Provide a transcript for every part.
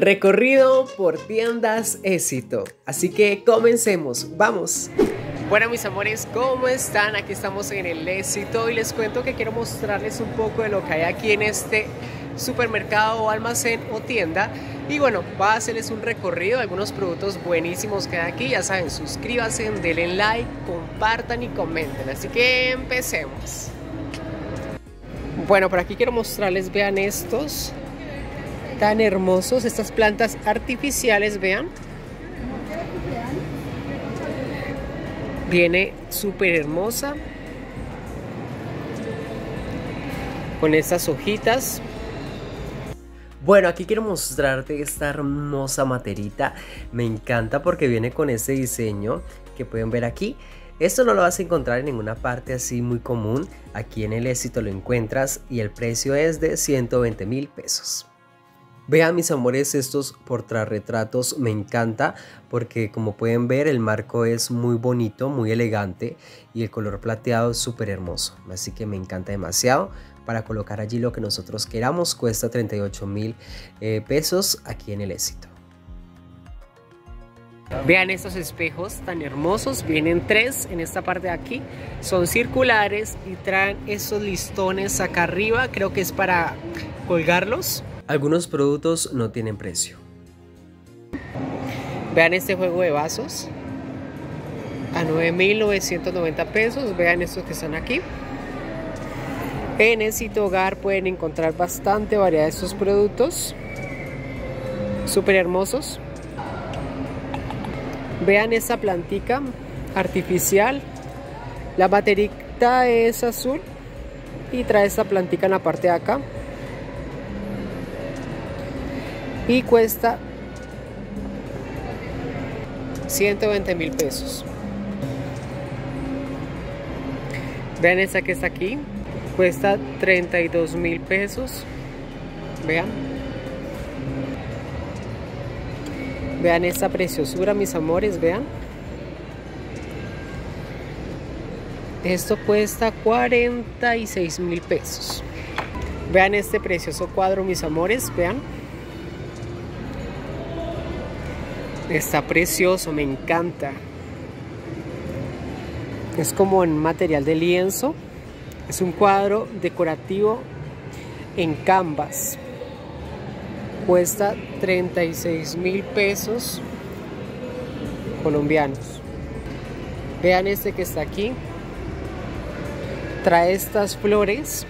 Recorrido por tiendas éxito. Así que comencemos, vamos. Bueno mis amores, ¿cómo están? Aquí estamos en el éxito y les cuento que quiero mostrarles un poco de lo que hay aquí en este supermercado o almacén o tienda. Y bueno, va a hacerles un recorrido algunos productos buenísimos que hay aquí. Ya saben, suscríbanse, denle like, compartan y comenten. Así que empecemos. Bueno, por aquí quiero mostrarles, vean estos tan hermosos, estas plantas artificiales, vean. Viene súper hermosa. Con estas hojitas. Bueno, aquí quiero mostrarte esta hermosa materita. Me encanta porque viene con este diseño que pueden ver aquí. Esto no lo vas a encontrar en ninguna parte así muy común. Aquí en el éxito lo encuentras y el precio es de 120 mil pesos. Vean mis amores estos portarretratos, me encanta porque como pueden ver el marco es muy bonito, muy elegante y el color plateado es súper hermoso. Así que me encanta demasiado para colocar allí lo que nosotros queramos. Cuesta 38 mil eh, pesos aquí en el éxito. Vean estos espejos tan hermosos, vienen tres en esta parte de aquí, son circulares y traen esos listones acá arriba, creo que es para colgarlos. Algunos productos no tienen precio. Vean este juego de vasos a 9.990 pesos. Vean estos que están aquí. En el sitio hogar pueden encontrar bastante variedad de estos productos. Súper hermosos. Vean esta plantica artificial. La baterita es azul y trae esta plantica en la parte de acá y cuesta 120 mil pesos. Vean esta que está aquí, cuesta 32 mil pesos. Vean. Vean esta preciosura, mis amores, vean. Esto cuesta 46 mil pesos. Vean este precioso cuadro, mis amores, vean. Está precioso, me encanta. Es como en material de lienzo. Es un cuadro decorativo en canvas. Cuesta 36 mil pesos colombianos. Vean este que está aquí. Trae estas flores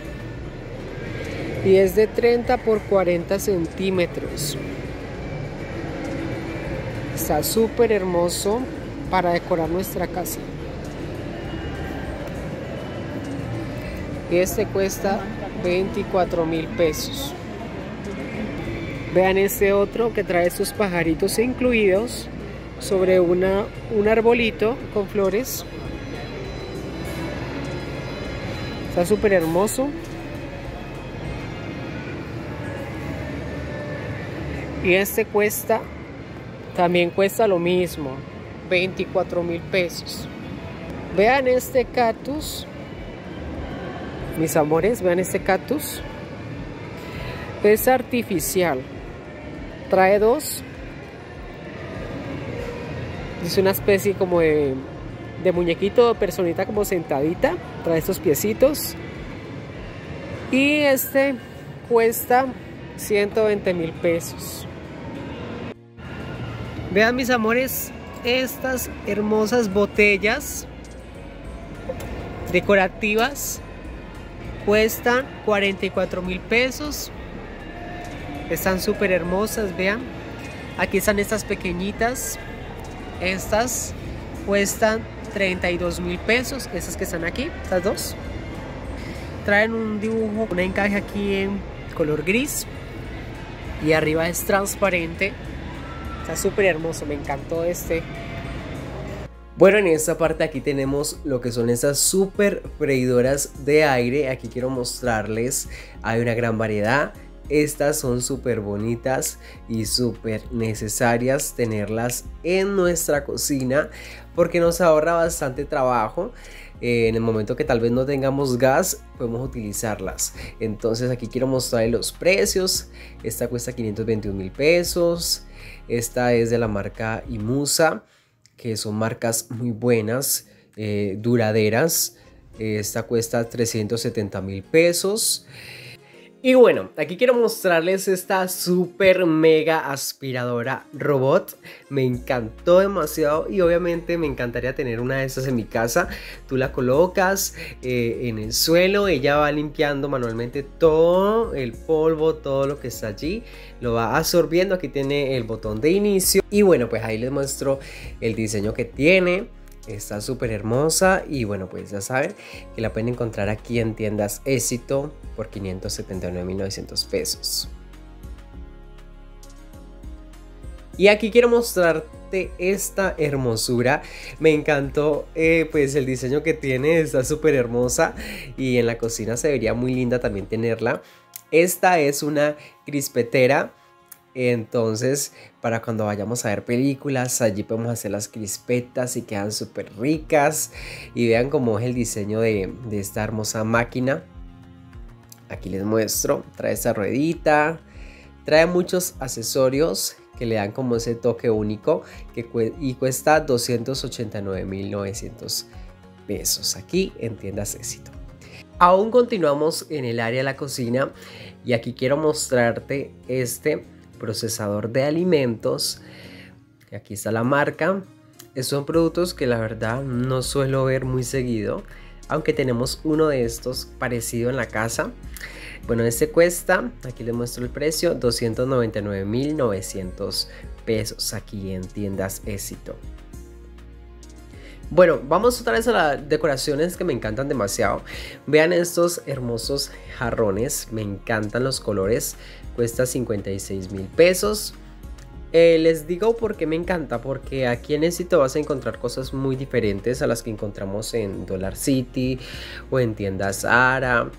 y es de 30 por 40 centímetros. Está súper hermoso para decorar nuestra casa. Este cuesta 24 mil pesos. Vean este otro que trae sus pajaritos incluidos sobre una, un arbolito con flores. Está súper hermoso. Y este cuesta también cuesta lo mismo, 24 mil pesos. Vean este cactus. Mis amores, vean este cactus. Es artificial. Trae dos. Es una especie como de, de muñequito, personita como sentadita. Trae estos piecitos. Y este cuesta 120 mil pesos. Vean mis amores, estas hermosas botellas decorativas cuestan 44 mil pesos. Están súper hermosas, vean. Aquí están estas pequeñitas. Estas cuestan 32 mil pesos. Esas que están aquí, estas dos. Traen un dibujo, un encaje aquí en color gris. Y arriba es transparente Está súper hermoso, me encantó este. Bueno, en esta parte aquí tenemos lo que son esas super freidoras de aire. Aquí quiero mostrarles, hay una gran variedad. Estas son súper bonitas y súper necesarias tenerlas en nuestra cocina porque nos ahorra bastante trabajo. Eh, en el momento que tal vez no tengamos gas, podemos utilizarlas. Entonces aquí quiero mostrarles los precios. Esta cuesta 521 mil pesos. Esta es de la marca Imusa, que son marcas muy buenas, eh, duraderas. Esta cuesta 370 mil pesos. Y bueno, aquí quiero mostrarles esta super mega aspiradora robot. Me encantó demasiado y obviamente me encantaría tener una de estas en mi casa. Tú la colocas eh, en el suelo, ella va limpiando manualmente todo el polvo, todo lo que está allí. Lo va absorbiendo, aquí tiene el botón de inicio. Y bueno, pues ahí les muestro el diseño que tiene. Está súper hermosa y bueno, pues ya saben que la pueden encontrar aquí en tiendas Éxito por 579.900 pesos. Y aquí quiero mostrarte esta hermosura. Me encantó eh, pues el diseño que tiene, está súper hermosa y en la cocina se vería muy linda también tenerla. Esta es una crispetera entonces, para cuando vayamos a ver películas, allí podemos hacer las crispetas y quedan súper ricas. Y vean cómo es el diseño de, esta hermosa máquina. Aquí les muestro. Trae esta ruedita. Trae muchos accesorios que le dan como ese toque único que y cuesta 289.900 pesos aquí en tiendas éxito. Aún continuamos en el área de la cocina y aquí quiero mostrarte este procesador de alimentos. Aquí está la marca. Son productos que la verdad no suelo ver muy seguido, aunque tenemos uno de estos parecido en la casa. Bueno, este cuesta, aquí les muestro el precio, 299.900 pesos aquí en tiendas éxito. Bueno, vamos otra vez a las decoraciones que me encantan demasiado. Vean estos hermosos jarrones, me encantan los colores cuesta 56 mil pesos. Eh, les digo por qué me encanta, porque aquí en Éxito vas a encontrar cosas muy diferentes a las que encontramos en Dollar City o en tiendas Zara.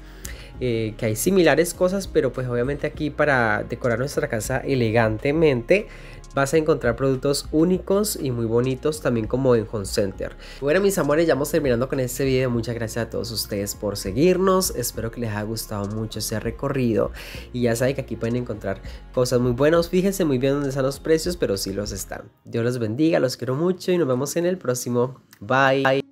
Eh, que hay similares cosas, pero pues obviamente aquí para decorar nuestra casa elegantemente vas a encontrar productos únicos y muy bonitos también como en Home Center. Bueno mis amores, ya vamos terminando con este video. Muchas gracias a todos ustedes por seguirnos. Espero que les haya gustado mucho ese recorrido. Y ya saben que aquí pueden encontrar cosas muy buenas. Fíjense muy bien dónde están los precios, pero sí los están. Dios los bendiga, los quiero mucho y nos vemos en el próximo. Bye.